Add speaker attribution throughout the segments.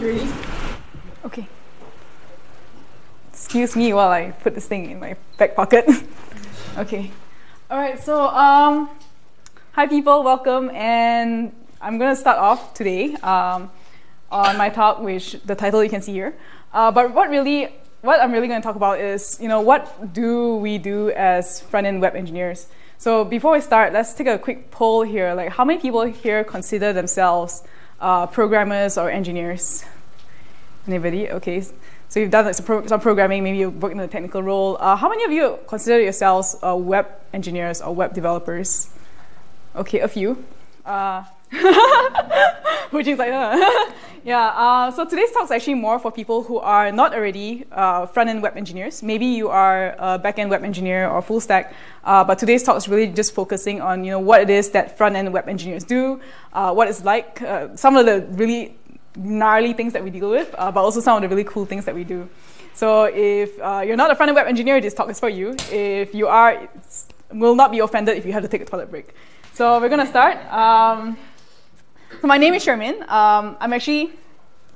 Speaker 1: Ready? Okay. Excuse me while I put this thing in my back pocket. okay. All right, so um, hi people, welcome. And I'm going to start off today um, on my talk, which the title you can see here. Uh, but what really, what I'm really going to talk about is, you know, what do we do as front-end web engineers? So before we start, let's take a quick poll here. Like, how many people here consider themselves uh, programmers or engineers? Anybody? Okay. So you've done some, pro some programming, maybe you work in a technical role. Uh, how many of you consider yourselves uh, web engineers or web developers? Okay, a few. Uh, which is like, yeah. Uh, so today's talk is actually more for people who are not already uh, front-end web engineers. Maybe you are a back-end web engineer or full stack, uh, but today's talk is really just focusing on you know what it is that front-end web engineers do, uh, what it's like, uh, some of the really gnarly things that we deal with, but also some of the really cool things that we do. So if you're not a front-end web engineer, this talk is for you. If you are, will not be offended if you have to take a toilet break. So we're gonna start. Um, so my name is Sher Minn. Um, I'm actually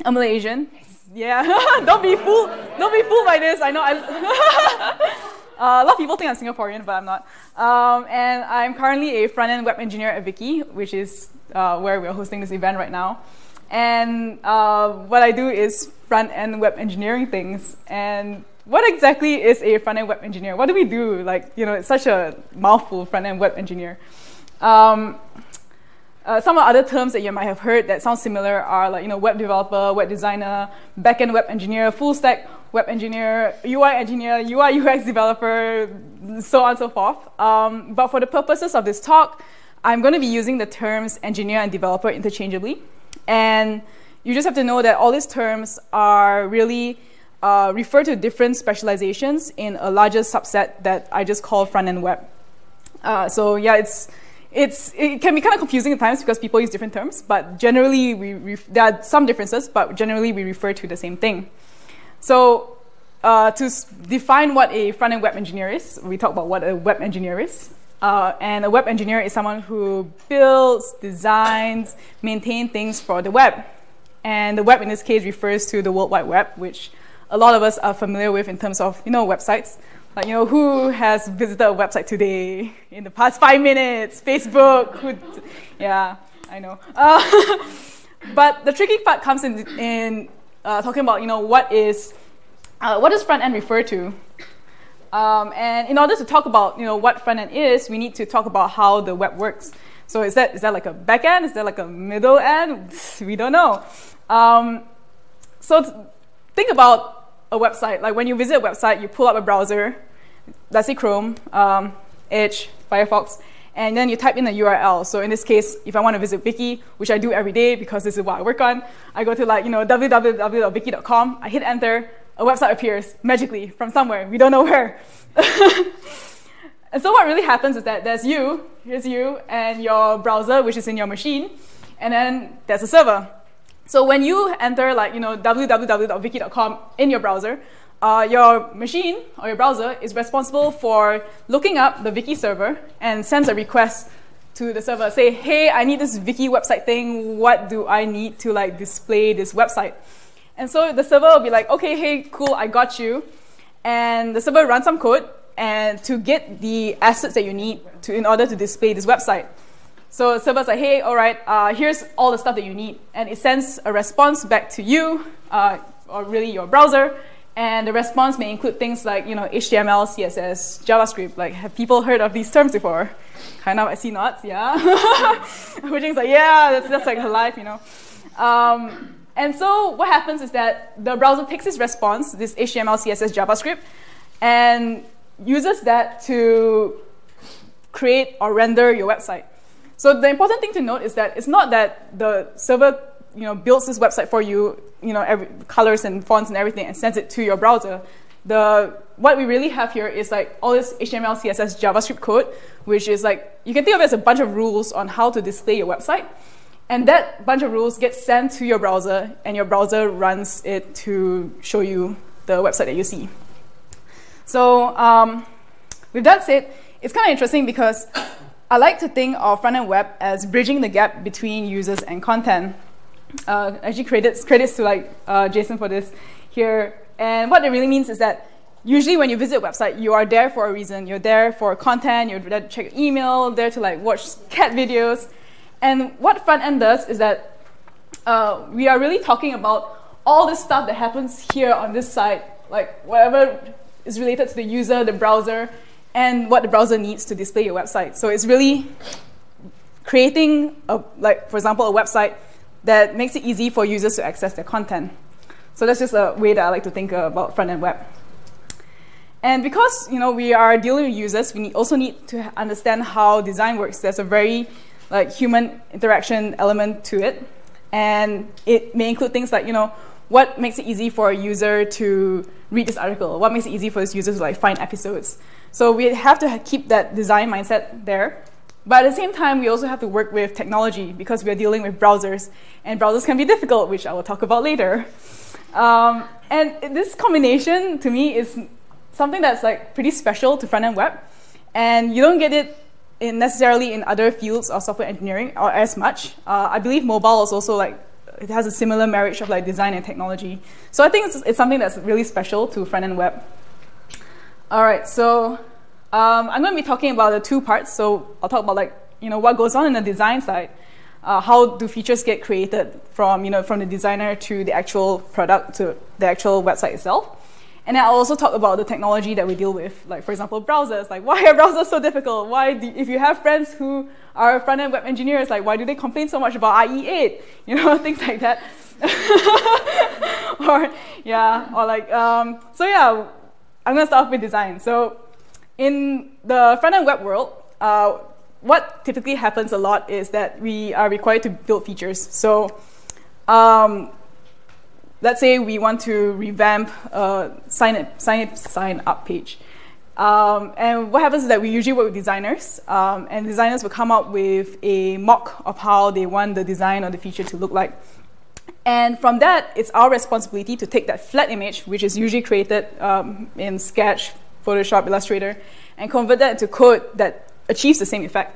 Speaker 1: a Malaysian. Yeah, don't be fooled. Don't be fooled by this. I know. I uh, a lot of people think I'm Singaporean, but I'm not. Um, and I'm currently a front-end web engineer at Viki, which is uh, where we're hosting this event right now. And uh, what I do is front-end web engineering things. And what exactly is a front-end web engineer? What do we do? Like, you know, it's such a mouthful, front-end web engineer. Um, uh, some other terms that you might have heard that sound similar are like you know web developer, web designer, backend web engineer, full stack web engineer, UI engineer, UI UX developer, so on and so forth. Um, but for the purposes of this talk, I'm going to be using the terms engineer and developer interchangeably, and you just have to know that all these terms are really uh, refer to different specializations in a larger subset that I just call front end web. Uh, so yeah, it's it's, it can be kind of confusing at times because people use different terms, but generally we there are some differences, but generally we refer to the same thing. So uh, to define what a front-end web engineer is, we talk about what a web engineer is. Uh, and a web engineer is someone who builds, designs, maintains things for the web. And the web in this case refers to the World Wide Web, which a lot of us are familiar with in terms of you know websites. Like, you know, who has visited a website today in the past five minutes? Facebook, who, yeah, I know. Uh, but the tricky part comes in, in uh, talking about, you know, what is, uh, what does front end refer to? Um, and in order to talk about, you know, what front end is, we need to talk about how the web works. So is that, is that like a back end? Is that like a middle end? We don't know. Um, so think about a website. Like when you visit a website, you pull up a browser, let's say Chrome, um, Edge, Firefox, and then you type in a URL. So in this case, if I want to visit Viki, which I do every day because this is what I work on, I go to like, you know, www.viki.com, I hit enter, a website appears magically from somewhere. We don't know where. and so what really happens is that there's you, here's you, and your browser, which is in your machine, and then there's a server. So when you enter like, you know, www.viki.com in your browser, uh, your machine or your browser is responsible for looking up the Viki server and sends a request to the server. Say, hey, I need this Viki website thing. What do I need to like display this website? And so the server will be like, okay, hey, cool, I got you. And the server runs some code and to get the assets that you need to in order to display this website. So server's like, hey, all right, uh, here's all the stuff that you need. And it sends a response back to you, uh, or really your browser. And the response may include things like, you know, HTML, CSS, JavaScript. Like, have people heard of these terms before? Kind of, I see nods, yeah. Which is like, yeah, that's, that's like her life, you know. Um, and so what happens is that the browser takes this response, this HTML, CSS, JavaScript, and uses that to create or render your website. So the important thing to note is that it's not that the server you know, builds this website for you, you know, every, colors and fonts and everything, and sends it to your browser. The what we really have here is like all this HTML, CSS, JavaScript code, which is like you can think of it as a bunch of rules on how to display your website. And that bunch of rules gets sent to your browser, and your browser runs it to show you the website that you see. So um, with that said, it's kind of interesting because I like to think of front-end web as bridging the gap between users and content. uh, actually credits credits to like uh, Jason for this here. And what it really means is that usually when you visit a website, you are there for a reason. You're there for content. You're there to check your email. There to like watch cat videos. And what front end does is that uh, we are really talking about all the stuff that happens here on this site, like whatever is related to the user, the browser, and what the browser needs to display your website. So it's really creating, a, like for example, a website that makes it easy for users to access their content. So that's just a way that I like to think about front-end web. And because you know we are dealing with users, we need, also need to understand how design works. There's a very like human interaction element to it, and it may include things like you know what makes it easy for a user to read this article, what makes it easy for this user to like find episodes. So we have to keep that design mindset there. But at the same time, we also have to work with technology because we are dealing with browsers, and browsers can be difficult, which I will talk about later. Um, and this combination, to me, is something that's like pretty special to front-end web, and you don't get it in necessarily in other fields of software engineering or as much. Uh, I believe mobile is also like it has a similar marriage of like design and technology. So I think it's, it's something that's really special to front-end web. All right, so um, I'm going to be talking about the two parts. So I'll talk about like you know what goes on in the design side. Uh, how do features get created from you know from the designer to the actual product to the actual website itself? And then I'll also talk about the technology that we deal with, like for example browsers. Like why are browsers so difficult? Why do, if you have friends who are front-end web engineers, like why do they complain so much about IE8? You know things like that. or yeah, or like um, so yeah. I'm gonna start off with design. So in the front-end web world, uh, what typically happens a lot is that we are required to build features. So um, let's say we want to revamp a sign up, sign up, sign up page. Um, and what happens is that we usually work with designers, um, and designers will come up with a mock of how they want the design or the feature to look like. And from that, it's our responsibility to take that flat image, which is usually created um, in Sketch, Photoshop, Illustrator, and convert that into code that achieves the same effect.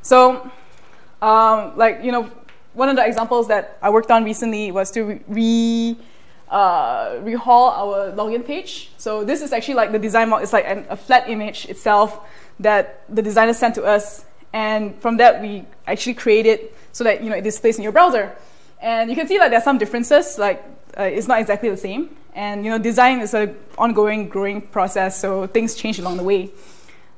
Speaker 1: So, um, like, you know, one of the examples that I worked on recently was to re, uh, rehaul our login page. So this is actually like the design model. It's like an, a flat image itself that the designer sent to us. And from that, we actually create it so that, you know, it displays in your browser. And you can see that there's some differences, like uh, it's not exactly the same. And you know, design is an ongoing, growing process, so things change along the way.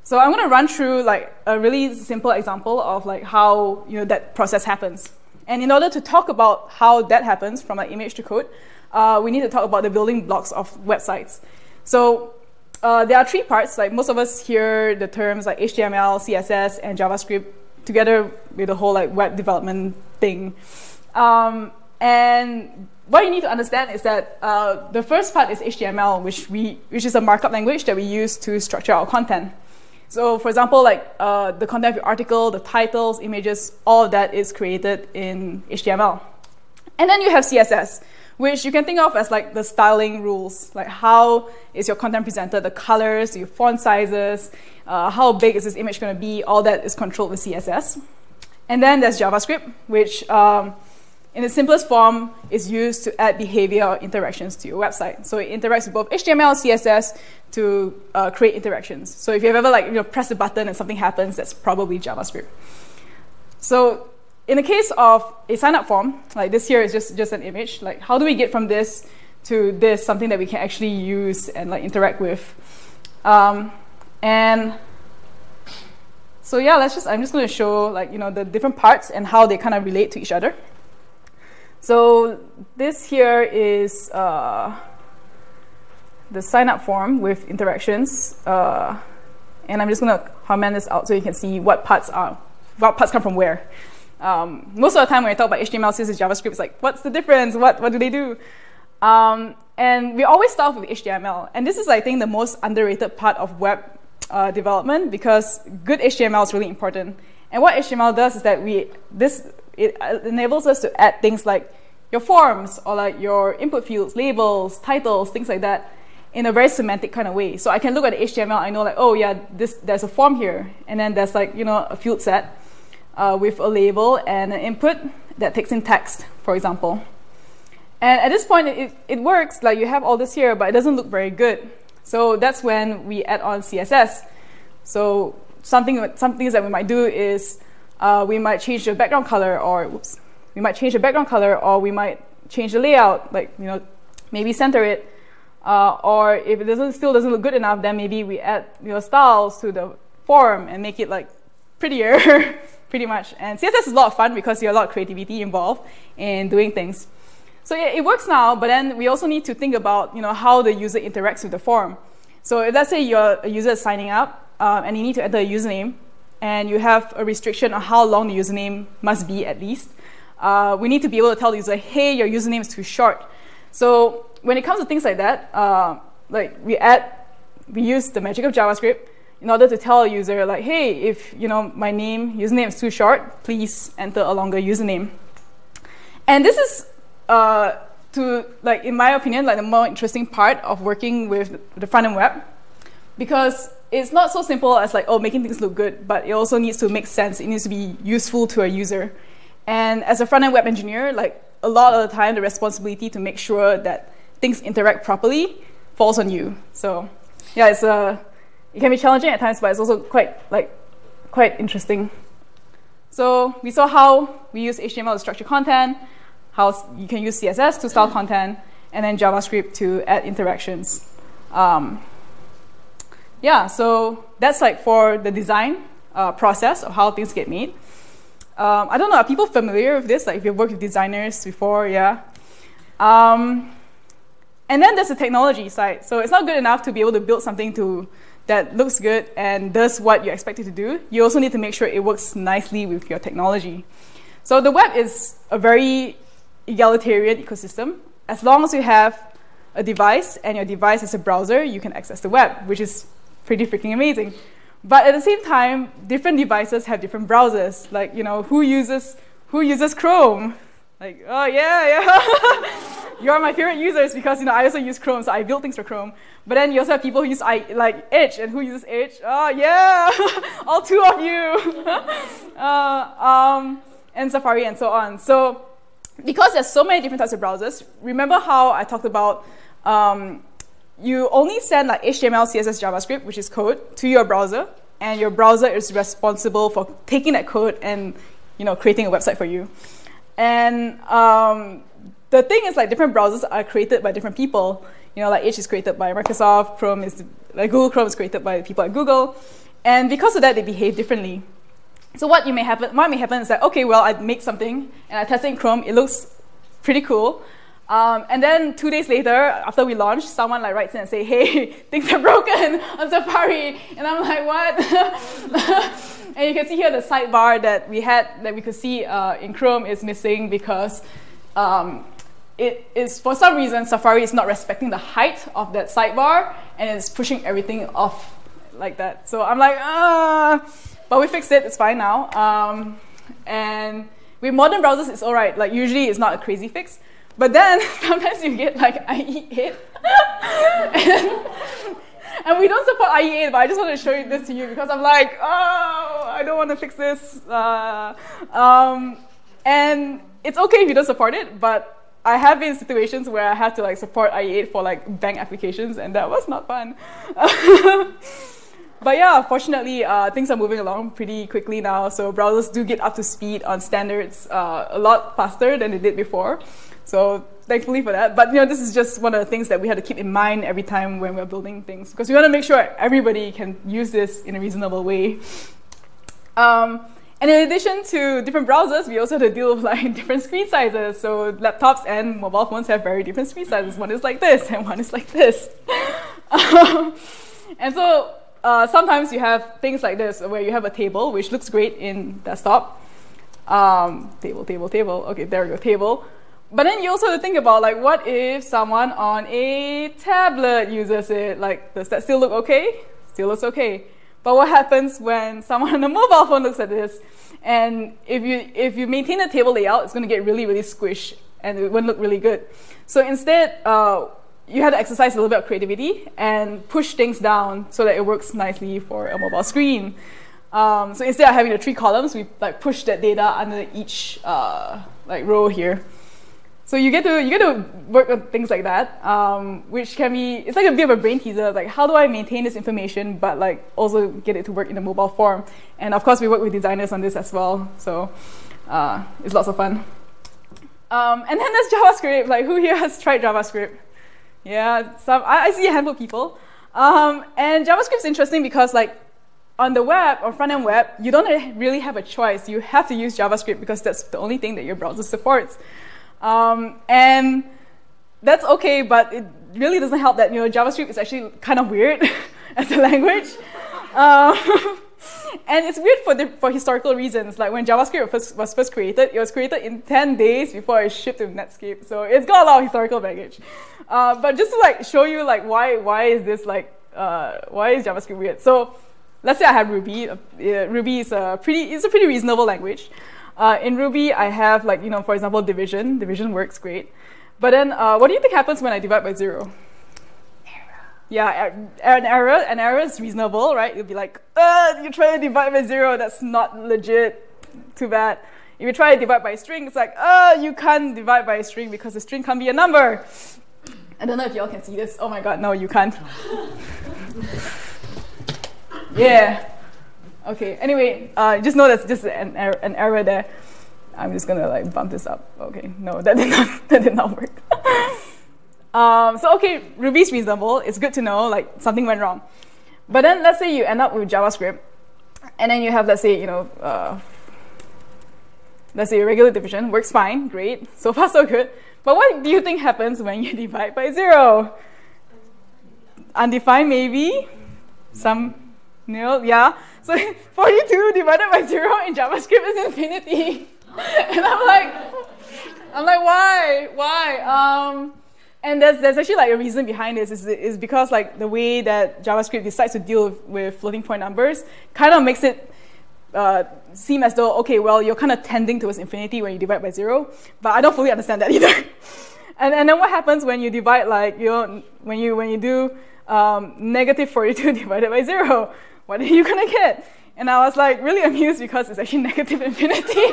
Speaker 1: So I'm going to run through like a really simple example of like how you know that process happens. And in order to talk about how that happens from an image to code, uh, we need to talk about the building blocks of websites. So uh, there are three parts. Like most of us hear the terms like HTML, CSS, and JavaScript together with the whole like web development thing. Um, and what you need to understand is that uh, the first part is HTML, which, we, which is a markup language that we use to structure our content. So for example, like uh, the content of your article, the titles, images, all of that is created in HTML. And then you have CSS, which you can think of as like the styling rules, like how is your content presented, the colors, your font sizes, uh, how big is this image going to be, all that is controlled with CSS. And then there's JavaScript, which um, in the simplest form, is used to add behavior or interactions to your website. So it interacts with both HTML CSS to uh, create interactions. So if you've ever like you know press a button and something happens, that's probably JavaScript. So in the case of a sign-up form, like this here is just, just an image. Like how do we get from this to this, something that we can actually use and like interact with? Um, and so yeah, let's just, I'm just going to show like, you know, the different parts and how they kind of relate to each other. So this here is uh, the sign up form with interactions. Uh, and I'm just going to comment this out so you can see what parts are, what parts come from where. Um, most of the time when I talk about HTML, CSS, JavaScript, it's like, what's the difference? What, what do they do? Um, and we always start with HTML. And this is, I think, the most underrated part of web uh, development because good HTML is really important. And what HTML does is that we, this it enables us to add things like your forms or like your input fields, labels, titles, things like that in a very semantic kind of way. So I can look at the HTML, I know like, oh yeah, this there's a form here, and then there's like, you know, a field set. uh, with a label and an input that takes in text, for example. And at this point, it, it works, like you have all this here, but it doesn't look very good. So that's when we add on CSS. So something, some things that we might do is uh, we might change the background color or, whoops, we might change the background color or we might change the layout, like, you know, maybe center it. Uh, or if it doesn't, still doesn't look good enough, then maybe we add you know, styles to the form and make it like prettier, pretty much. And CSS is a lot of fun because you have a lot of creativity involved in doing things. So yeah, it works now, but then we also need to think about you know, how the user interacts with the form. So if let's say you're a user is signing up um, and you need to enter a username, and you have a restriction on how long the username must be at least, uh, we need to be able to tell the user, hey, your username is too short. So when it comes to things like that, uh, like we add, we use the magic of JavaScript in order to tell a user like, hey, if you know my name, username is too short, please enter a longer username. And this is, uh, to like in my opinion, like the more interesting part of working with the front end web, because it's not so simple as like oh making things look good, but it also needs to make sense. It needs to be useful to a user. And as a front end web engineer, like a lot of the time, the responsibility to make sure that things interact properly falls on you. So yeah, it's uh, it can be challenging at times, but it's also quite like quite interesting. So we saw how we use HTML to structure content, how you can use CSS to style content, and then JavaScript to add interactions. Um, yeah, so that's like for the design uh, process of how things get made. Um, I don't know, are people familiar with this? Like if you've worked with designers before, yeah? Um, and then there's the technology side. So it's not good enough to be able to build something to, that looks good and does what you expect it to do. You also need to make sure it works nicely with your technology. So the web is a very egalitarian ecosystem. As long as you have a device and your device is a browser, you can access the web, which is pretty freaking amazing. But at the same time, different devices have different browsers. Like, you know, who uses, who uses Chrome? Like, oh yeah, yeah. You're my favorite users because, you know, I also use Chrome, so I build things for Chrome. But then you also have people who use I, like Edge, and who uses Edge? Oh yeah, all two of you. uh, um, and Safari and so on. So because there's so many different types of browsers, remember how I talked about um, you only send like HTML, CSS, JavaScript, which is code, to your browser, and your browser is responsible for taking that code and you know creating a website for you. And um, the thing is, like different browsers are created by different people. You know, like Edge is created by Microsoft, Chrome is like Google Chrome is created by people at Google, and because of that, they behave differently. So what you may happen, what may happen is that okay, well, I make something and I test it in Chrome, it looks pretty cool, um, and then two days later, after we launched, someone like writes in and say, "Hey, things are broken on Safari," and I'm like, "What?" and you can see here the sidebar that we had that we could see uh, in Chrome is missing because um, it is for some reason Safari is not respecting the height of that sidebar and it's pushing everything off like that. So I'm like, ah, but we fixed it. It's fine now. Um, and with modern browsers, it's all right. Like usually, it's not a crazy fix. But then sometimes you get like IE8. and, and, we don't support IE8, but I just want to show you this to you because I'm like, oh, I don't want to fix this. Uh, um, and it's okay if you don't support it, but I have been in situations where I had to like support IE8 for like bank applications, and that was not fun. but yeah, fortunately, uh, things are moving along pretty quickly now, so browsers do get up to speed on standards uh, a lot faster than they did before. So thankfully for that. But you know, this is just one of the things that we had to keep in mind every time when we're building things because we want to make sure everybody can use this in a reasonable way. Um, and in addition to different browsers, we also have to deal with like different screen sizes. So laptops and mobile phones have very different screen sizes. One is like this, and one is like this. um, and so uh, sometimes you have things like this, where you have a table, which looks great in desktop. Um, table, table, table. Okay, there we go, table. But then you also have to think about like, what if someone on a tablet uses it? Like, does that still look okay? Still looks okay. But what happens when someone on a mobile phone looks at this? And if you if you maintain the table layout, it's going to get really really squished and it wouldn't look really good. So instead, uh, you had to exercise a little bit of creativity and push things down so that it works nicely for a mobile screen. Um, so instead of having the three columns, we like push that data under each uh, like row here. So you get to you get to work on things like that, um, which can be it's like a bit of a brain teaser. Like how do I maintain this information, but like also get it to work in a mobile form? And of course, we work with designers on this as well. So uh, it's lots of fun. Um, and then there's JavaScript. Like who here has tried JavaScript? Yeah, some I, I see a handful of people. Um, and JavaScript's interesting because like on the web or front end web, you don't really have a choice. You have to use JavaScript because that's the only thing that your browser supports. Um, and that's okay, but it really doesn't help that you know JavaScript is actually kind of weird as a language. Um, and it's weird for, the, for historical reasons. Like when JavaScript first, was first created, it was created in 10 days before it shipped to Netscape. So it's got a lot of historical baggage. Uh, but just to like show you like why, why is this like, uh, why is JavaScript weird? So let's say I have Ruby. Uh, Ruby is a pretty, it's a pretty reasonable language. Uh, in Ruby, I have like, you know, for example, division. Division works great. But then uh, what do you think happens when I divide by zero? Error. yeah, an error, an error is reasonable, right? You'll be like, uh, you try to divide by zero, that's not legit. Too bad. If you try to divide by a string, it's like, uh, you can't divide by a string because a string can't be a number. I don't know if y'all can see this. Oh my god, no, you can't. yeah. Okay, anyway, uh, just know that's just an, er an error there. I'm just gonna like bump this up. Okay, no, that did not, that did not work. Um, so okay, Ruby's reasonable. It's good to know like something went wrong. But then let's say you end up with JavaScript, and then you have let's say you know uh, let's say regular division works fine, great, so far so good. But what do you think happens when you divide by zero? Undefined maybe, some nil, yeah. So 42 divided by zero in JavaScript is infinity, and I'm like, I'm like, why, why? Um, and there's, there's actually like a reason behind this is, is because like the way that JavaScript decides to deal with, with floating point numbers kind of makes it uh, seem as though, okay, well, you're kind of tending towards infinity when you divide by zero, but I don't fully understand that either. and, and then what happens when you divide like, you know, when you, when you do um, negative 42 divided by zero? What are you gonna get? And I was like really amused because it's actually negative infinity.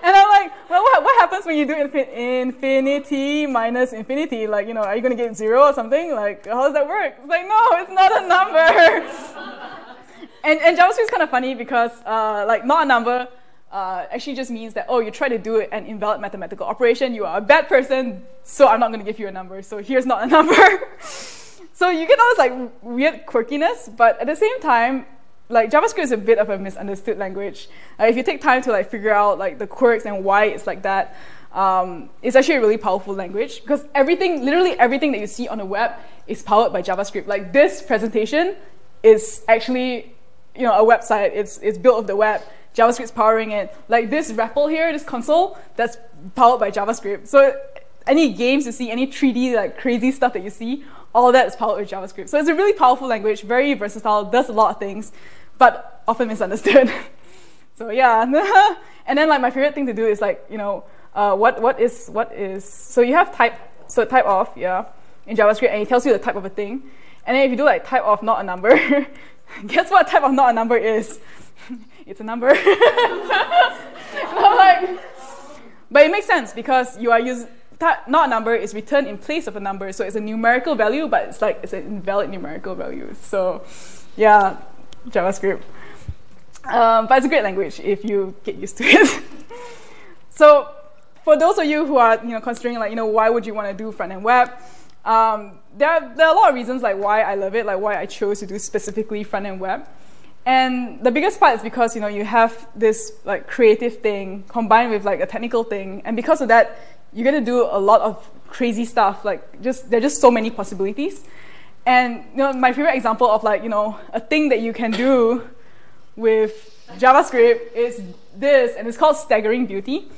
Speaker 1: And I'm like, well, what, what happens when you do infin infinity minus infinity? Like, you know, are you going to get zero or something? Like, how does that work? It's like, no, it's not a number. and, and JavaScript is kind of funny because, uh, like, not a number uh, actually just means that, oh, you try to do an invalid mathematical operation, you are a bad person, so I'm not going to give you a number. So here's not a number. So you get all this like weird quirkiness, but at the same time, like JavaScript is a bit of a misunderstood language. Uh, if you take time to like figure out like the quirks and why it's like that, um, it's actually a really powerful language because everything, literally everything that you see on the web is powered by JavaScript. Like this presentation is actually, you know, a website. It's it's built of the web. JavaScript's powering it. Like this REPL here, this console, that's powered by JavaScript. So any games you see, any 3D like crazy stuff that you see, all that is powered with JavaScript. So it's a really powerful language, very versatile, does a lot of things but often misunderstood. so yeah, and then like my favorite thing to do is like you know uh, what what is what is so you have type so type of yeah in JavaScript and it tells you the type of a thing, and then if you do like type of not a number, guess what type of not a number is? it's a number. like, but it makes sense because you are using not a number is returned in place of a number, so it's a numerical value, but it's like it's an invalid numerical value. So, yeah, JavaScript. Um, but it's a great language if you get used to it. so for those of you who are you know considering like you know why would you want to do front end web, um, there are, there are a lot of reasons like why I love it, like why I chose to do specifically front end web. And the biggest part is because you know you have this like creative thing combined with like a technical thing, and because of that, you get to do a lot of crazy stuff. Like just there are just so many possibilities. And you know, my favorite example of like, you know, a thing that you can do with JavaScript is this, and it's called staggering beauty.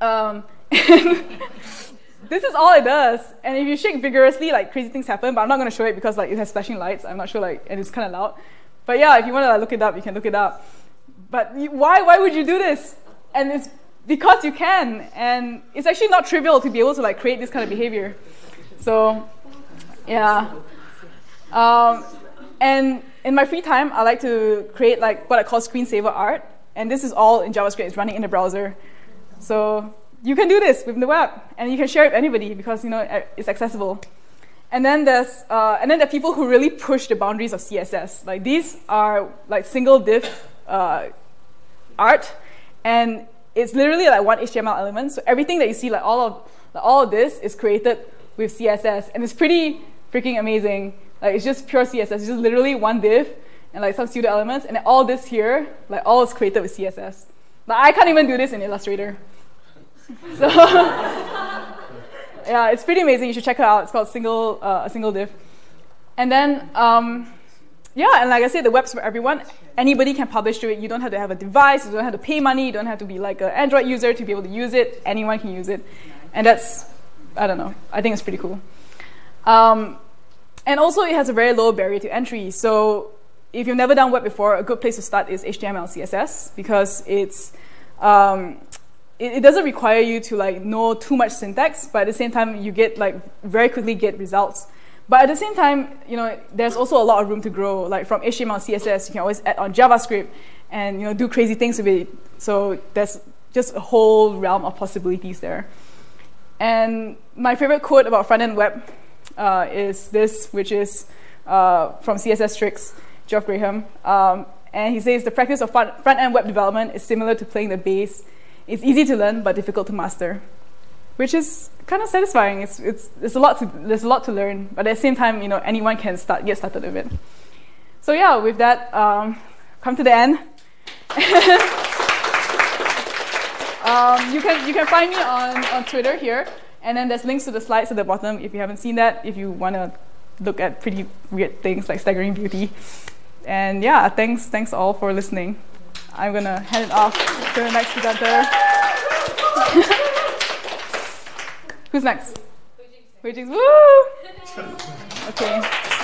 Speaker 1: Um, this is all it does. And if you shake vigorously, like crazy things happen, but I'm not going to show it because like it has flashing lights. I'm not sure, like, and it's kind of loud. But yeah, if you want to like, look it up, you can look it up. But why, why would you do this? And it's because you can. And it's actually not trivial to be able to like create this kind of behavior. So, yeah. Um, and in my free time, I like to create like what I call screensaver art, and this is all in JavaScript. It's running in the browser, so you can do this with the web, and you can share it with anybody because you know it's accessible. And then there's uh, and then there are people who really push the boundaries of CSS. Like these are like single div uh, art, and it's literally like one HTML element. So everything that you see, like all of like all of this, is created with CSS, and it's pretty freaking amazing. Like it's just pure CSS. It's just literally one div and like some pseudo elements, and all this here, like all is created with CSS. But I can't even do this in Illustrator. So yeah, it's pretty amazing. You should check it out. It's called single uh, a single div. And then um, yeah, and like I said, the web's for everyone. Anybody can publish to it. You don't have to have a device. You don't have to pay money. You don't have to be like an Android user to be able to use it. Anyone can use it, and that's I don't know. I think it's pretty cool. Um, and also, it has a very low barrier to entry. So if you've never done web before, a good place to start is HTML, CSS because it's um, it, it, doesn't require you to like know too much syntax, but at the same time, you get like very quickly get results. But at the same time, you know, there's also a lot of room to grow. Like from HTML, CSS, you can always add on JavaScript and you know do crazy things with it. So there's just a whole realm of possibilities there. And my favorite quote about front-end web uh, is this, which is uh, from CSS Tricks, Geoff Graham. Um, and he says, the practice of front-end web development is similar to playing the bass. It's easy to learn, but difficult to master, which is kind of satisfying. It's, it's, there's, a lot to, there's a lot to learn, but at the same time, you know, anyone can start, get started with it. So yeah, with that, um, come to the end. um, you, can, you can find me on, on Twitter here. And then there's links to the slides at the bottom if you haven't seen that, if you want to look at pretty weird things like staggering beauty. And yeah, thanks, thanks all for listening. I'm gonna hand it off to the next presenter. Who's next? Woo! Okay.